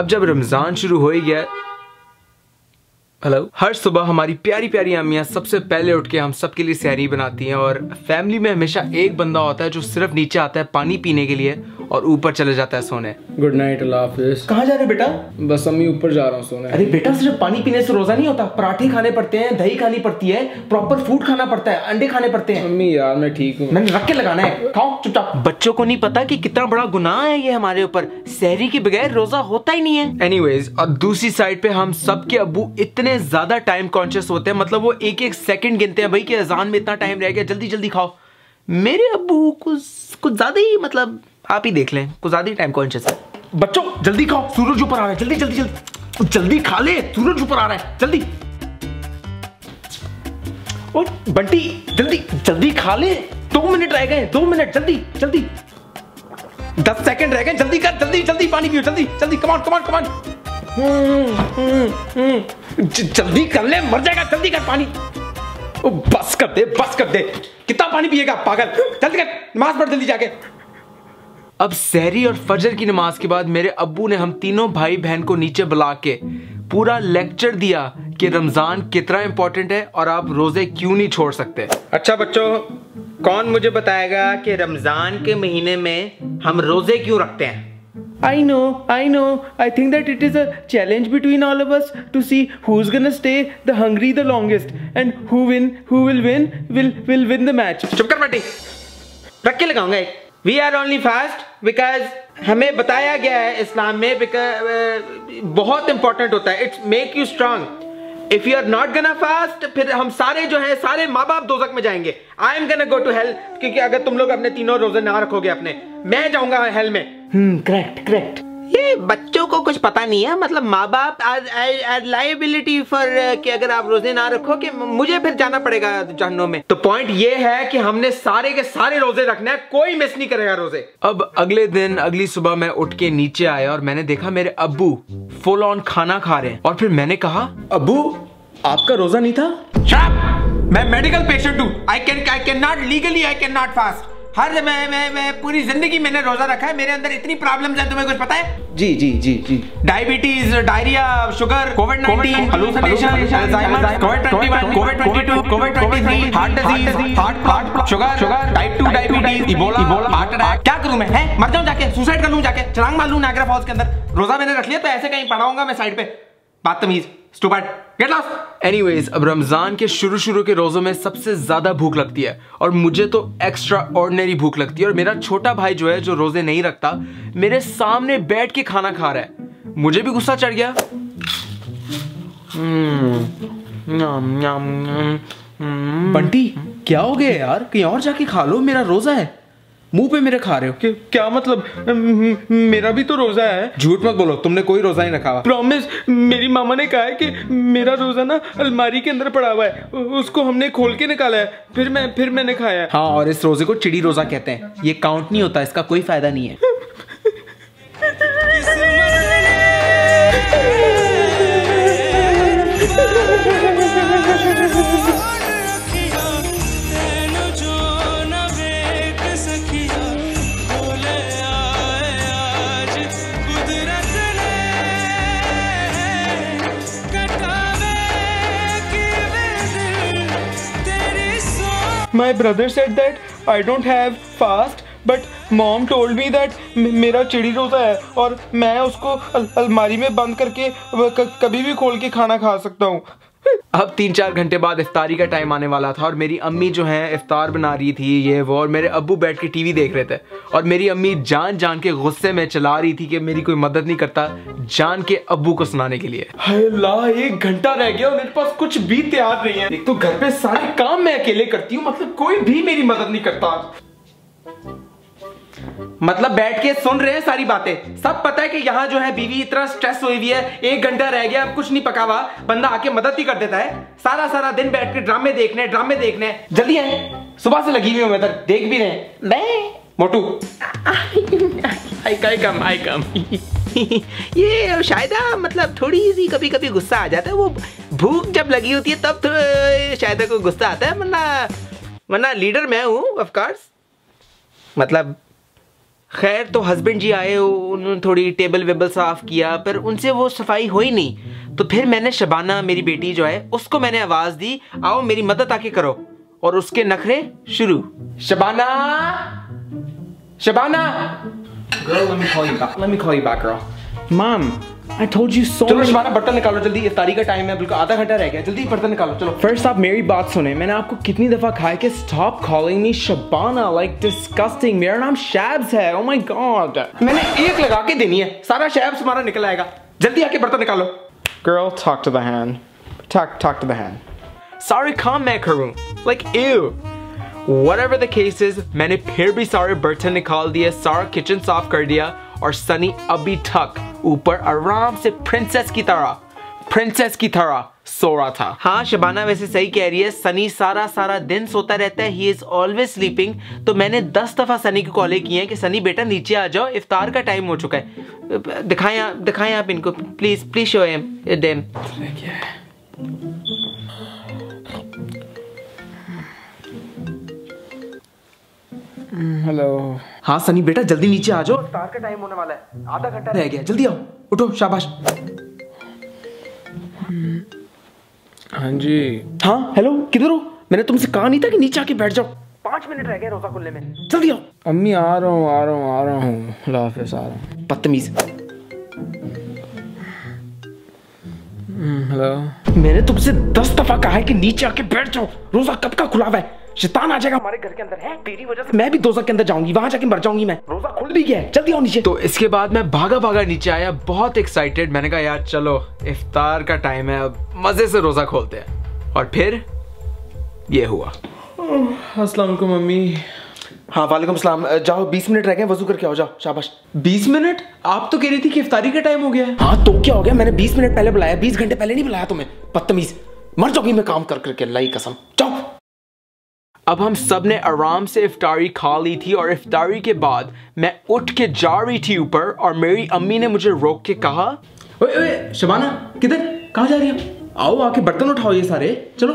अब जब रमज़ान शुरू हो ही गया हेलो हर सुबह हमारी प्यारी प्यारी अम्मियाँ सबसे पहले उठ के हम सबके लिए सहरी बनाती हैं और फैमिली में हमेशा एक बंदा होता है जो सिर्फ़ नीचे आता है पानी पीने के लिए और ऊपर चले जाता है सोने। गुड नाइट अल्लाह हाफिज। कहाँ जा रहे बेटा? बस अम्मी ऊपर जा रहा हूँ सोने। अरे बेटा सिर्फ़ पानी पीने से रोजा नहीं होता। पराठे खाने पड़ते हैं दही खानी पड़ती है प्रॉपर फ़ूड खाना पड़ता है अंडे खाने पड़ते हैं। अम्मी यार मैं ठीक हूँ। मैंने रख के लगाना है। खाओ चुपचाप। बच्चों को नहीं पता की कितना बड़ा गुनाह है ये हमारे ऊपर। शहरी के बगैर रोजा होता ही नहीं है। एनीवेज और दूसरी साइड पे हम सबके अबू इतने ज़्यादा टाइम कॉन्शियस होते हैं। मतलब वो एक एक सेकंड गिनते हैं भाई कि अजान में इतना टाइम रह गया जल्दी जल्दी खाओ। मेरे अब्बू कुछ कुछ ज़्यादा ही मतलब आप ही देख लें, कुछ ज़्यादा ही टाइम कॉन्शियस है। बच्चों, जल्दी खाओ, सूरज ऊपर आ रहा है, जल्दी जल्दी जल्दी। जल्दी खा ले, सूरज ऊपर आ रहा है, जल्दी। ओ बंटी, जल्दी जल्दी खा ले। दो मिनट रह गए, दो मिनट, जल्दी जल्दी। दस सेकंड रह गए, जल्दी कर, जल्दी जल्दी पानी पियो, जल्दी जल्दी कमान कमान कमान जल्दी कर ले, मर जाएगा, जल्दी कर पानी। ओ बस कर दे बस कर दे। कितना पानी पिएगा पागल? जल्दी कर नमाज़ पढ़ जल्दी जाके। अब सहरी और फजर की नमाज़ के बाद मेरे अब्बू ने हम तीनों भाई बहन को नीचे बुला के पूरा लेक्चर दिया कि रमज़ान कितना इंपॉर्टेंट है और आप रोज़े क्यों नहीं छोड़ सकते। अच्छा बच्चों कौन मुझे बताएगा कि रमज़ान के महीने में हम रोज़े क्यों रखते हैं? I know, I know. I think that it is a challenge between all of us to see who's gonna stay the hungry the longest and who win, who will win, will will win the match. चुप कर बेटी। रख के लगाऊँगा एक। We are only fast because हमें बताया गया है इस्लाम में बिकॉज़ बहुत इंपॉर्टेंट होता है। It's make you strong if you are not gonna fast फिर हम सारे जो हैं सारे माँ बाप दोजक में जाएँगे। I am gonna go to hell क्योंकि अगर तुम लोग अपने तीनों रोज़े ना रखोगे अपने मैं जाऊँगा हेल में। करेक्ट करेक्ट ये बच्चों को कुछ पता नहीं है मतलब माँ बाप लाइबिलिटी फॉर कि अगर आप रोज़े ना रखो कि मुझे फिर जाना पड़ेगा जहनों में। तो पॉइंट ये है कि हमने सारे के सारे रोज़े रखने हैं कोई मिस नहीं करेगा रोज़े। अब अगले दिन अगली सुबह मैं उठ के नीचे आया और मैंने देखा मेरे अबू फुल ऑन खाना खा रहे हैं। और फिर मैंने कहा अबू आपका रोजा नहीं था? मैं मेडिकल पेशेंट हूँ। I can I can not legally I can not fast हर मैं मैं मैं पूरी ज़िंदगी मैंने रोजा रखा है मेरे अंदर इतनी प्रॉब्लम्स है तुम्हें कुछ पता है? जी जी जी जी। Diabetes diarrhea sugar COVID 19 हार्लेशन Alzheimer COVID 21 COVID 22 COVID 23 heart disease heart heart sugar sugar type 2 diabetes Ebola heart attack क्या करूँ मैं हैं? मर जाऊँ जाके सुसाइड कर लूँ जाके छलांग मार लूँ नागरा फॉल्स के अंदर। रोजा मैंने रख लिया तो ऐसे कहीं पढ़ाऊँगा मैं साइड पे। बदतमीज स्टूपिड गेट लॉस्ट एनीवेज अब रमज़ान के शुरू शुरू के रोजों में सबसे ज़्यादा भूख लगती है और मुझे तो एक्स्ट्रा ऑर्डिनरी भूख लगती है और मेरा छोटा भाई जो है जो रोज़े नहीं रखता मेरे सामने बैठ के खाना खा रहा है। मुझे भी गुस्सा चढ़ गया। बंटी क्या हो गया यार? कहीं और जाके खा लो मेरा रोजा है। मुँह पे मेरे खा रहे हो। क्या मतलब? मेरा भी तो रोजा है। झूठ मत बोलो तुमने कोई रोजा ही रखा हुआ। प्रॉमिस मेरी मामा ने कहा है कि मेरा रोजा ना अलमारी के अंदर पड़ा हुआ है। उसको हमने खोल के निकाला है। फिर मैं फिर मैंने खाया है। हाँ और इस रोज़े को चिड़ी रोजा कहते हैं। ये काउंट नहीं होता इसका कोई फ़ायदा नहीं है। My brother said that I don't have fast but mom told me that मेरा चिड़ी रोता है और मैं उसको अल, अलमारी में बंद करके कभी भी खोल के खाना खा सकता हूँ। अब तीन चार घंटे बाद इफ्तारी का टाइम आने वाला था और मेरी अम्मी जो है, इफ्तार बना रही थी ये वो, और मेरे अब्बू बैठ के टीवी देख रहे थे। और मेरी अम्मी जान जान के गुस्से में चला रही थी कि मेरी कोई मदद नहीं करता जान के अब्बू को सुनाने के लिए। अल्लाह एक घंटा रह गया और मेरे पास कुछ भी तैयार नहीं है। एक तो घर पे सारे काम मैं अकेले करती हूँ मतलब कोई भी मेरी मदद नहीं करता। मतलब बैठ के सुन रहे हैं सारी बातें। सब पता है कि यहाँ जो है बीवी इतना स्ट्रेस हुई हुई है एक घंटा रह गया अब कुछ नहीं पका हुआ। बंदा आके मदद ही कर देता है। सारा सारा दिन बैठ के ड्रामे देखने ड्रामे देखने। जल्दी आए। सुबह से लगी हुई हूँ मैं देख भी रहे हैं। मैं? मोटू। आई कम आई कम ये शायद मतलब थोड़ी सी कभी कभी गुस्सा आ जाता है। वो भूख जब लगी होती है तब तो शायद को गुस्सा आता है। वरना वरना लीडर मैं हूँ ऑफ़ कोर्स मतलब खैर तो हस्बैंड जी आए उन्होंने थोड़ी टेबल वेबल साफ़ किया पर उनसे वो सफ़ाई हो ही नहीं। तो फिर मैंने शबाना मेरी बेटी जो है उसको मैंने आवाज़ दी आओ मेरी मदद आके करो। और उसके नखरे शुरू। Shabana! Shabana! Girl, let me call you back. Let me call you back, girl. Mom, I told you so चलो शबाना बर्तन निकालो जल्दी। इफ्तारी का टाइम है बिल्कुल आधा घंटा रह गया। जल्दी बर्तन निकालो चलो। फ़र्स्ट आप मेरी बात सुने। मैंने आपको कितनी दफ़ा कहा है कि stop calling me Shabana like disgusting मेरा नाम शैब्स है। ओह माय गॉड मैंने एक लगा के देनी है। सारा शैब्स हमारा निकल आएगा। जल्दी आके बर्तन निकालो। Girl talk to the hand talk to the hand hand सारे काम मैं करूँ। Like ew whatever the case is मैंने फिर भी सारे बर्तन निकाल दिए सारा किचन साफ़ कर दिया और सनी अभी तक ऊपर आराम से प्रिंसेस की तरह प्रिंसेस की तरह सो रहा था। हाँ शबाना वैसे सही कह रही है सनी सारा सारा दिन सोता रहता है ही इज़ ऑलवेज स्लीपिंग तो मैंने दस दफ़ा सनी को कॉलें की हैं कि सनी बेटा नीचे आ जाओ इफ्तार का टाइम हो चुका है। दिखाएँ आप दिखाएँ आप इनको please please show em them hello हाँ सनी बेटा जल्दी नीचे आ जाओ। इफ्तार का टाइम होने वाला है। आधा घंटा रह गया जल्दी आओ। उठो शाबाश। हाँ जी। हाँ हेलो किधर हो? मैंने तुमसे कहा नहीं था कि नीचे आके बैठ जाओ। पाँच मिनट रह गए रोजा खुलने में। जल्दी आओ। अम्मी आ रहा हूँ आ रहा हूँ आ रहा हूँ। अल्लाह हाफिज़ आ रहा हूँ। बदतमीज। हेलो मैंने तुमसे दस दफ़ा कहा है कि नीचे आके बैठ जाओ। रोजा कब का खुला हुआ है? शैतान आ जाएगा हमारे घर के अंदर है? तेरी वजह से मैं भी दोजा के अंदर जाऊँगी वहाँ जाके मर जाऊँगी मैं। रोजा खुल भी गया जल्दी आओ नीचे। तो इसके बाद मैं भागा भागा नीचे आया बहुत एक्साइटेड मैंने कहा यार चलो इफ्तार का टाइम है अब मज़े से रोजा खोलते हैं। और फिर ये हुआ। अस्सलाम वालेकुम मम्मी। हाँ वालेकुम सलाम। जाओ 20 मिनट रह गए वज़ू करके आओ जाओ शाबाश। 20 मिनट? आप तो कह रही थी कि इफ्तारी का टाइम हो गया है। हाँ तो क्या हो गया? मैंने 20 मिनट पहले बुलाया 20 घंटे पहले नहीं बुलाया तुम्हें? बदतमीज। मर जाओगी मैं काम कर करके अल्लाह कसम। जाओ अब हम सबने आराम से इफ्तारी खा ली थी और इफ्तारी के बाद मैं उठ के जा रही थी ऊपर और मेरी अम्मी ने मुझे रोक के कहा, ओए ओए, शबाना, किधर? कहाँ जा रही हो? आओ, आके बर्तन उठाओ ये सारे। चलो।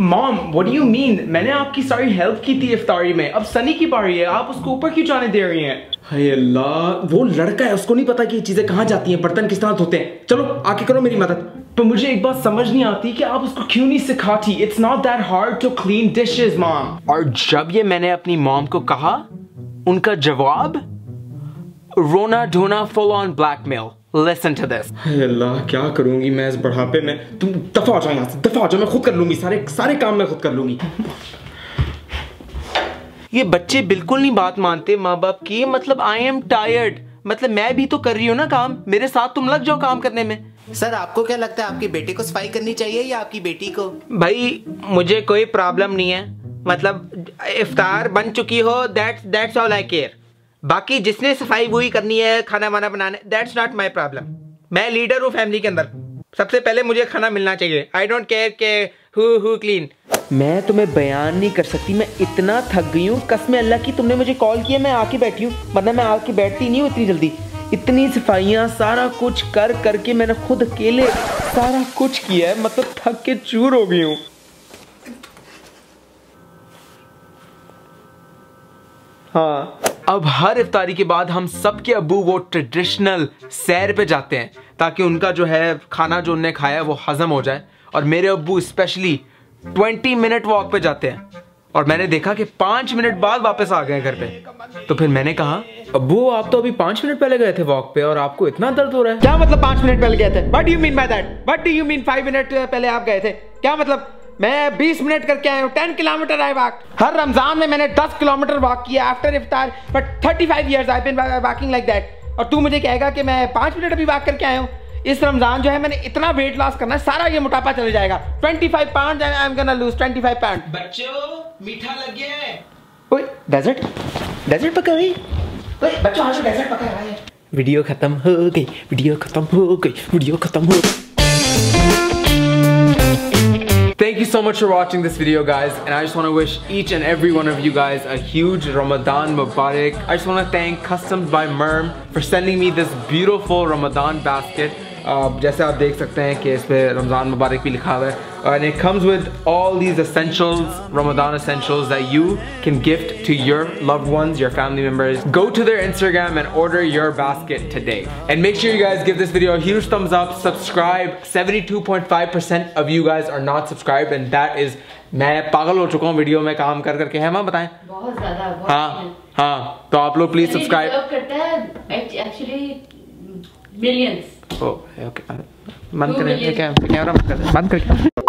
Mom what do you mean मैंने आपकी सारी हेल्प की थी इफ्तारी में। अब सनी की बारी है। आप उसको ऊपर क्यों जाने दे रही हैं? हाय अल्लाह, वो लड़का है, उसको नहीं पता कि ये चीज़ें कहाँ जाती हैं, बर्तन किस तरह धोते हैं। चलो, आके करो मेरी मदद। तो मुझे एक बात समझ नहीं आती कि आप उसको क्यों नहीं सिखाती? It's not that hard to clean dishes mom और जब ये मैंने अपनी मॉम को कहा उनका जवाब रोना ढोना full on blackmail listen to this Allah क्या करूँगी मैं इस बढ़ापे में? तुम दफ़ा हो जाओ यहाँ से दफ़ा हो जाओ मैं खुद कर लूँगी सारे सारे काम मैं खुद कर लूँगी। ये बच्चे बिल्कुल नहीं बात मानते माँ बाप की मतलब आई एम टायर्ड मतलब मैं भी तो कर रही हूँ ना काम। मेरे साथ तुम लग जाओ काम करने में। सर आपको क्या लगता है आपकी बेटे को सफ़ाई करनी चाहिए या आपकी बेटी को? भाई मुझे कोई प्रॉब्लम नहीं है। मतलब इफ्तार बन चुकी हो that's that's all I care बाकी जिसने सफ़ाई वही करनी है खाना वाना बनाने दैट्स नॉट माई प्रॉब्लम मैं लीडर हूँ फैमिली के अंदर। सबसे पहले मुझे खाना मिलना चाहिए। आई डोंट केयर के हु क्लीन मैं तुम्हें बयान नहीं कर सकती, मैं इतना थक गई हूँ कसम अल्लाह की तुमने मुझे कॉल किया, मैं आके बैठी हूँ। वरना मैं आके बैठती नहीं हूँ इतनी जल्दी। इतनी सफाइयाँ, सारा कुछ कर, करके मैंने खुद अकेले सारा कुछ किया है मतलब थक के चूर हो गई हूँ। हाँ। अब हर इफ्तारी के बाद हम सबके अबू वो ट्रेडिशनल सैर पे जाते हैं, ताकि उनका जो है खाना जो उनने खाया है वो हजम हो जाए। और मेरे अबू स्पेशली 20 मिनट वॉक पे जाते हैं। और मैंने देखा कि पाँच मिनट बाद वापस आ गए घर पे। तो फिर मैंने कहा अब्बू आप तो अभी पाँच मिनट पहले गए थे वॉक पे और आपको इतना दर्द हो रहा है? क्या मतलब पाँच मिनट पहले गए थे? What do mean by that what do you mean five minute पहले आप गए थे? क्या मतलब? मैं 20 मिनट करके आया हूँ 10 किलोमीटर आई वॉक। हर रमज़ान में मैंने 10 किलोमीटर वॉक किया after Iftikhar but 35 years I been walking like that और तू मुझे कहेगा कि मैं पाँच मिनट अभी वॉक करके आया हूँ। इस रमज़ान जो है मैंने इतना वेट लॉस करना है सारा ये मोटापा चले जाएगा। 25 pound I am gonna lose 25 pound बच्चों मीठा लग गया है। ओए डेजर्ट डेजर्ट पका रही ओए बच्चों आज डेजर्ट पका रहा है। वीडियो खत्म हो गई वीडियो खत्म हो गई वीडियो खत्म हो गई। Thank you so much for watching this video guys and I just want to wish each and every one of you guys a huge Ramadan Mubarak. I just want to thank Customs by Merm for sending me this beautiful Ramadan basket जैसे आप देख सकते हैं कि इस पे रमज़ान मुबारक भी लिखा हुआ है and it comes with all these essentials Ramadan essentials that you can gift to your loved ones your family members go to their Instagram and order your basket today and make sure you guys give this video a huge thumbs up subscribe 72.5% of you guys are not subscribed and that is मैं पागल हो चुका हूँ video में काम कर करके है माँ बताएँ बहुत ज़्यादा हाँ हाँ तो आप लोग प्लीज़ सब्सक्राइब करता है एक्चुअली मिलियंस ओके Two करें कैमरा बंद कर